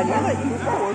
他们已我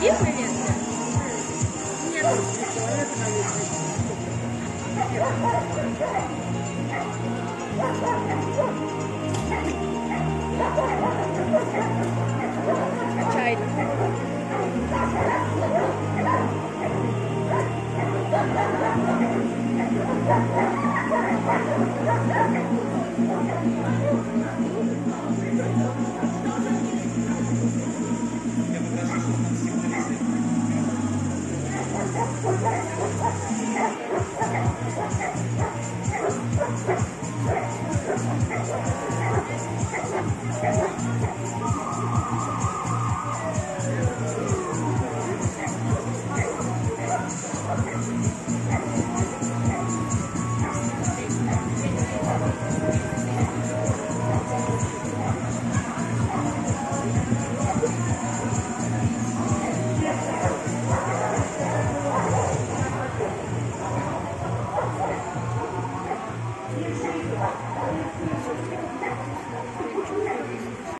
定没联系。今年昨日他们联系。差一。